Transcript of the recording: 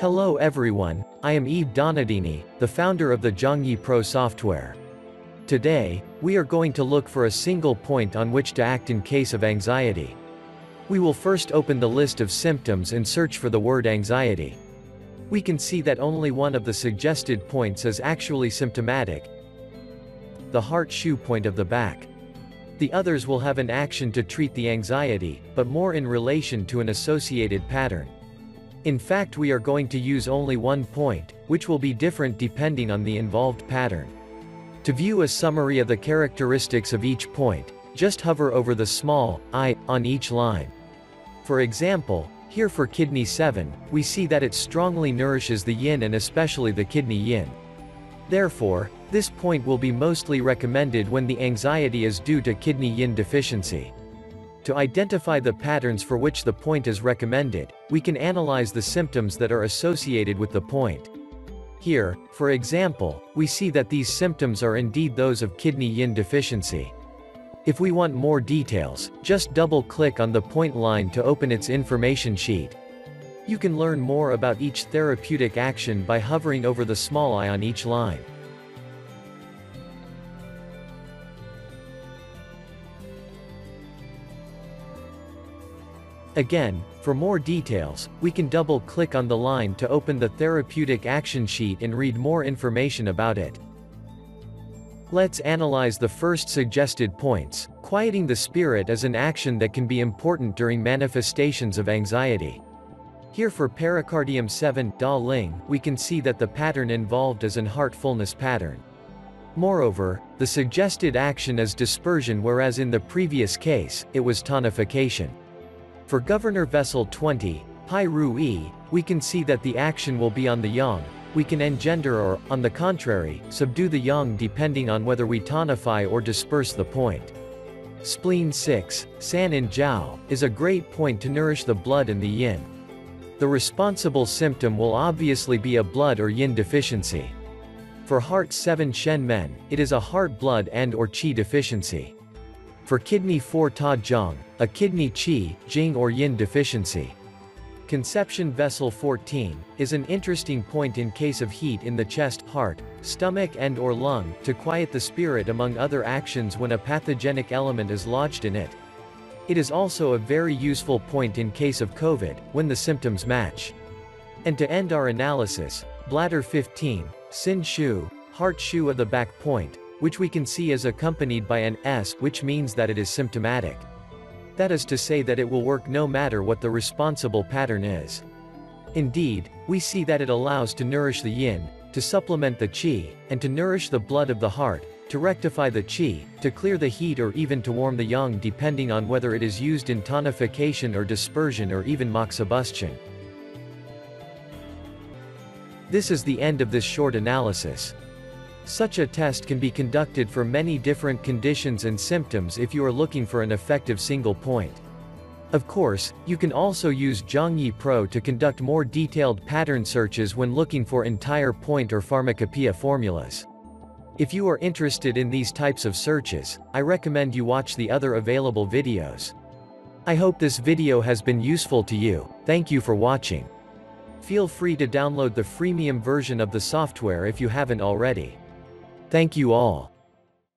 Hello everyone, I am Eve Donadini, the founder of the Zhongyi Pro software. Today, we are going to look for a single point on which to act in case of anxiety. We will first open the list of symptoms and search for the word anxiety. We can see that only one of the suggested points is actually symptomatic, the heart shu point of the back. The others will have an action to treat the anxiety, but more in relation to an associated pattern. In fact we are going to use only one point, which will be different depending on the involved pattern. To view a summary of the characteristics of each point, just hover over the small i on each line. For example, here for kidney 7, we see that it strongly nourishes the yin and especially the kidney yin. Therefore, this point will be mostly recommended when the anxiety is due to kidney yin deficiency. To identify the patterns for which the point is recommended, we can analyze the symptoms that are associated with the point. Here, for example, we see that these symptoms are indeed those of kidney yin deficiency. If we want more details, just double-click on the point line to open its information sheet. You can learn more about each therapeutic action by hovering over the small i on each line. Again, for more details, we can double-click on the line to open the therapeutic action sheet and read more information about it. Let's analyze the first suggested points. Quieting the spirit is an action that can be important during manifestations of anxiety. Here for pericardium 7, Da Ling, we can see that the pattern involved is an heart fullness pattern. Moreover, the suggested action is dispersion whereas in the previous case, it was tonification. For Governor Vessel 20, Pai Ru E, we can see that the action will be on the yang, we can engender or, on the contrary, subdue the yang depending on whether we tonify or disperse the point. Spleen 6, San Yin Jiao, is a great point to nourish the blood and the yin. The responsible symptom will obviously be a blood or yin deficiency. For heart 7 Shen Men, it is a heart blood and or qi deficiency. For kidney 4 Da Zhong, a kidney qi, jing or yin deficiency. Conception vessel 14 is an interesting point in case of heat in the chest, heart, stomach and or lung to quiet the spirit among other actions when a pathogenic element is lodged in it. It is also a very useful point in case of COVID, when the symptoms match. And to end our analysis, bladder 15, Xin Shu, heart shu of the back point, which we can see is accompanied by an S which means that it is symptomatic. That is to say that it will work no matter what the responsible pattern is. Indeed, we see that it allows to nourish the yin, to supplement the qi, and to nourish the blood of the heart, to rectify the qi, to clear the heat or even to warm the yang depending on whether it is used in tonification or dispersion or even moxibustion. This is the end of this short analysis. Such a test can be conducted for many different conditions and symptoms if you are looking for an effective single point. Of course, you can also use Zhongyi Pro to conduct more detailed pattern searches when looking for entire point or pharmacopoeia formulas. If you are interested in these types of searches, I recommend you watch the other available videos. I hope this video has been useful to you, thank you for watching. Feel free to download the freemium version of the software if you haven't already. Thank you all.